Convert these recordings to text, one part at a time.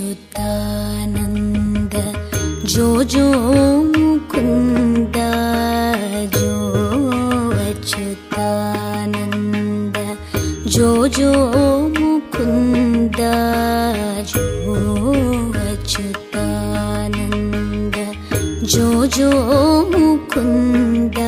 शुद्धानन्द जो जो मुकुन्द जो अच्युतानन्द जो जो मुकुन्द जो अच्युतानन्द जो जो कुन्द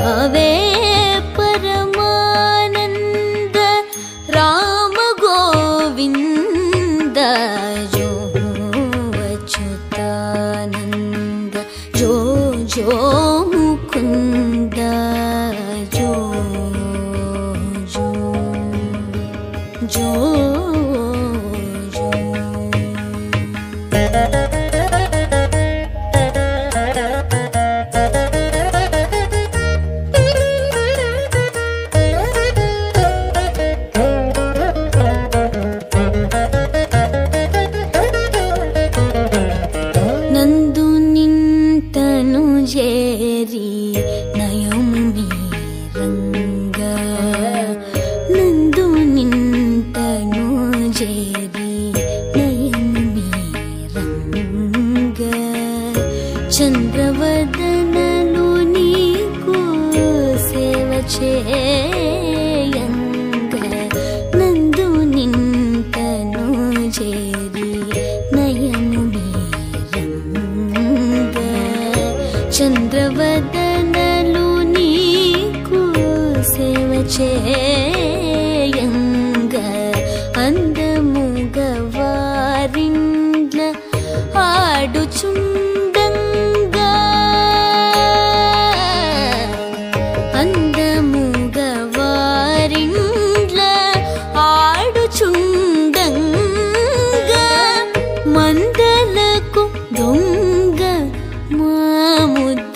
रावे परमानन्द राम गोविन्द जो अच्युतानन्द जो जो मुकुन्द जो जो जो चन्द्रवर्धननु को से वे మాముద్దురంగ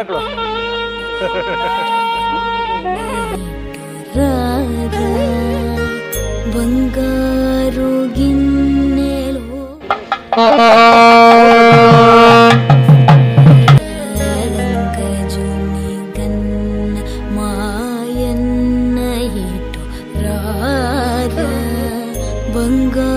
స్పెక్టాకులు బంగారు గిన్నెలు. மாயன்னையிட்டு ரார பங்கா